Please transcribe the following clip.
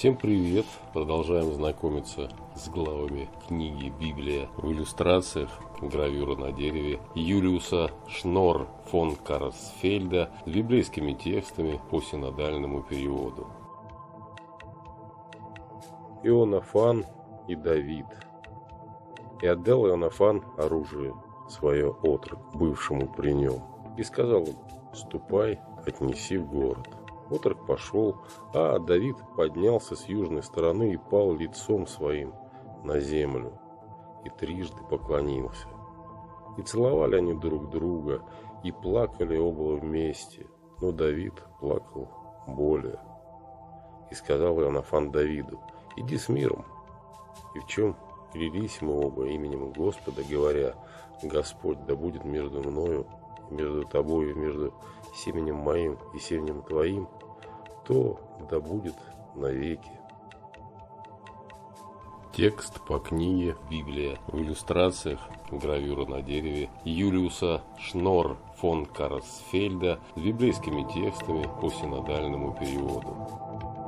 Всем привет! Продолжаем знакомиться с главами книги «Библия» в иллюстрациях, гравюра на дереве Юлиуса Шнор фон Карсфельда с библейскими текстами по синодальному переводу. Ионафан и Давид И отдал Ионафан оружие свое отрок, бывшему при нем, и сказал ему, ступай, отнеси в город Отрок пошел, а Давид поднялся с южной стороны и пал лицом своим на землю и трижды поклонился. И целовали они друг друга, и плакали оба вместе, но Давид плакал более. И сказал Иоаннафан Давиду, иди с миром. И в чем клялись мы оба именем Господа, говоря, Господь да будет между мною, между тобою, между семенем моим и семенем твоим, то да будет навеки. Текст по книге «Библия» в иллюстрациях, гравюра на дереве Юлиуса Шнор фон Карсфельда с библейскими текстами по синодальному переводу.